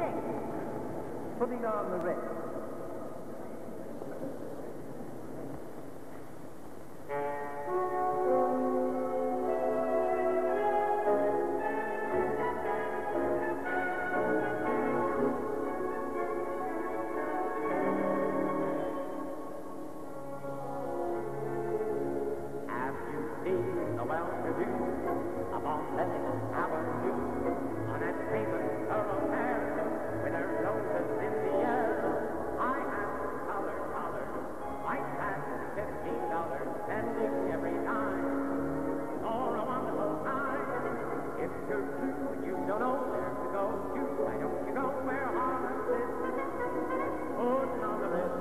neck, putting on the rest. well-to-do upon Lenox Avenue on that famous thoroughfare. don't know where to go to. I don't you go where Thomas is. Oh, list.